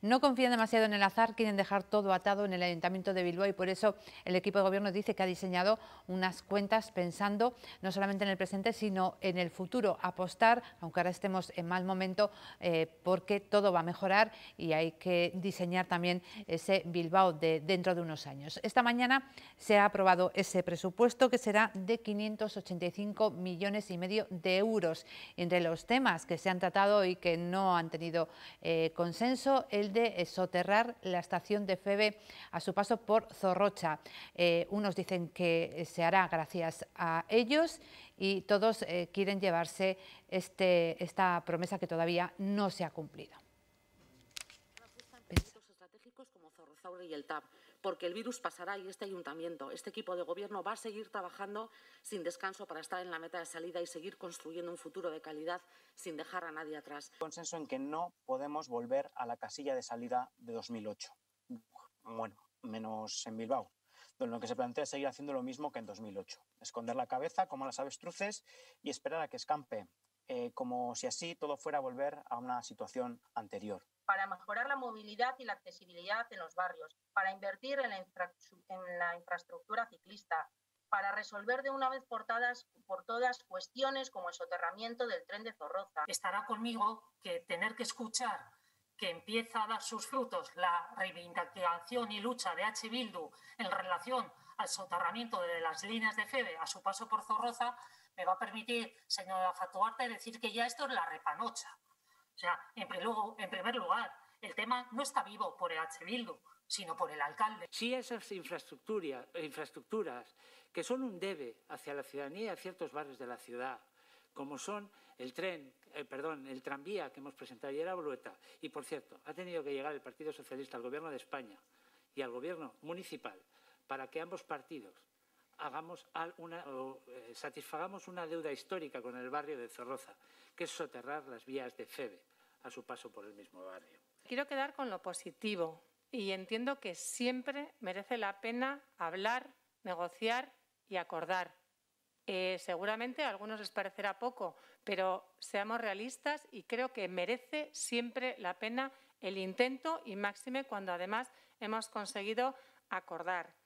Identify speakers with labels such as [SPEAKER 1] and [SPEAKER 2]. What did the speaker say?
[SPEAKER 1] No confían demasiado en el azar, quieren dejar todo atado en el Ayuntamiento de Bilbao y por eso el equipo de gobierno dice que ha diseñado unas cuentas pensando no solamente en el presente, sino en el futuro. Apostar, aunque ahora estemos en mal momento, eh, porque todo va a mejorar y hay que diseñar también ese Bilbao de dentro de unos años. Esta mañana se ha aprobado ese presupuesto que será de 585 millones y medio de euros. Entre los temas que se han tratado y que no han tenido eh, consenso, el de soterrar la estación de FEBE a su paso por Zorrocha. Eh, unos dicen que se hará gracias a ellos y todos eh, quieren llevarse este, esta promesa que todavía no se ha cumplido.
[SPEAKER 2] el TAP, porque el virus pasará y este ayuntamiento, este equipo de gobierno va a seguir trabajando sin descanso para estar en la meta de salida y seguir construyendo un futuro de calidad sin dejar a nadie atrás.
[SPEAKER 3] Consenso en que no podemos volver a la casilla de salida de 2008. Bueno, menos en Bilbao donde lo que se plantea es seguir haciendo lo mismo que en 2008. Esconder la cabeza como las avestruces y esperar a que escampe, eh, como si así todo fuera a volver a una situación anterior.
[SPEAKER 4] Para mejorar la movilidad y la accesibilidad en los barrios, para invertir en la, en la infraestructura ciclista, para resolver de una vez por todas, por todas cuestiones como el soterramiento del tren de Zorroza.
[SPEAKER 5] Estará conmigo que tener que escuchar que empieza a dar sus frutos la reivindicación y lucha de H. Bildu en relación al soterramiento de las líneas de FEBE a su paso por Zorroza, me va a permitir, señora Fatuarte, decir que ya esto es la repanocha. O sea, en primer lugar, el tema no está vivo por el H. Bildu, sino por el alcalde.
[SPEAKER 6] Si esas infraestructuras, infraestructuras que son un debe hacia la ciudadanía y a ciertos barrios de la ciudad, como son el tren, eh, perdón, el tranvía que hemos presentado ayer a Bolueta. Y, por cierto, ha tenido que llegar el Partido Socialista al Gobierno de España y al Gobierno municipal para que ambos partidos hagamos eh, satisfagamos una deuda histórica con el barrio de Zorroza, que es soterrar las vías de FEBE a su paso por el mismo barrio.
[SPEAKER 7] Quiero quedar con lo positivo y entiendo que siempre merece la pena hablar, negociar y acordar. Eh, seguramente a algunos les parecerá poco, pero seamos realistas y creo que merece siempre la pena el intento y máxime cuando además hemos conseguido acordar.